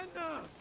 Surrender!